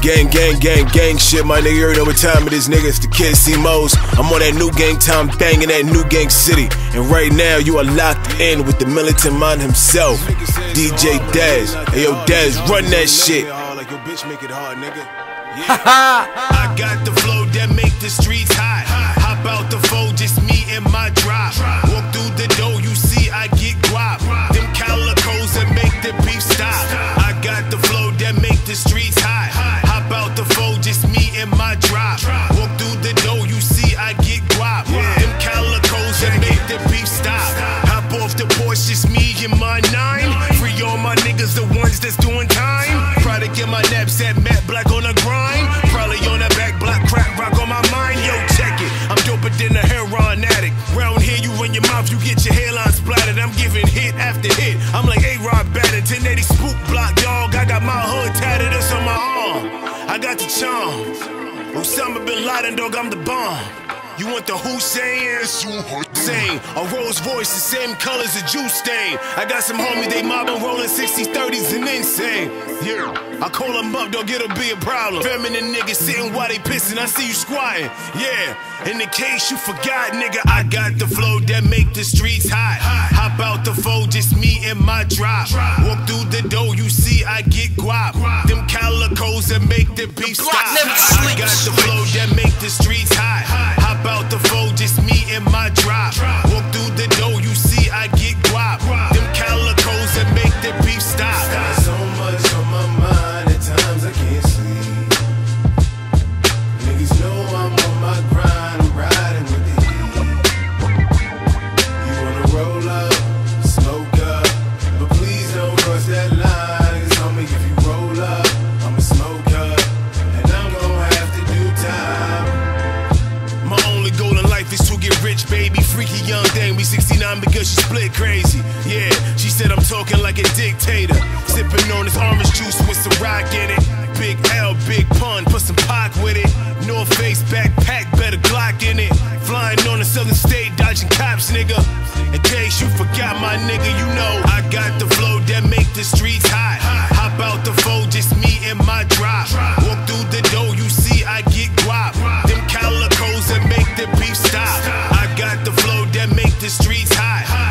Gang, gang, gang, gang shit, my nigga. You already know what time it is, nigga. It's the kid C-Moez. I'm on that new gang time, banging that new gang city. And right now, you are locked in with the militant man himself, DJ Dez. Hey, yo, Dez, run that shit. Like your bitch make it hard, nigga. I got the flow that make the streets hot. Hop out the foe, just me and my drop. Walk through the door, just me and my nine. Free all my niggas, the ones that's doing time. Try to get my knapsack matte black on the grind. Probably on that back black crack rock on my mind. Yo, check it. I'm doper than a heroin addict. Round here, you in your mouth, you get your hairline splattered. I'm giving hit after hit. I'm like A-Rod battered. 1080 spook block, dog. I got my hood tatted, it's on my arm. I got the charm. Osama bin Laden, dog, I'm the bomb. You want the Hussein? Same. A Rolls Royce, the same colors as juice stain. I got some homies, they mobbing, rolling 60s, 30s, and insane. Yeah. I call them up, don't get to be a problem. Feminine niggas sitting while they pissing, I see you squatting. Yeah. In the case you forgot, nigga, I got the flow that make the streets hot. Hop out the foe, just me and my drop. Walk through the door, you see I get guap. Them calicos that make the beef stop. I got the flow that make the streets hot. Hop out the foe, just me and my life is to get rich, baby. Freaky young thing, we 69 because she split crazy. Yeah, she said I'm talking like a dictator. Sipping on this orange juice with some rock in it. Big L, big pun, put some pock with it. North Face backpack, better Glock in it. Flying on the southern state, dodging cops, nigga. In case you forgot, my nigga, you know I got the flow that make the streets the streets hot.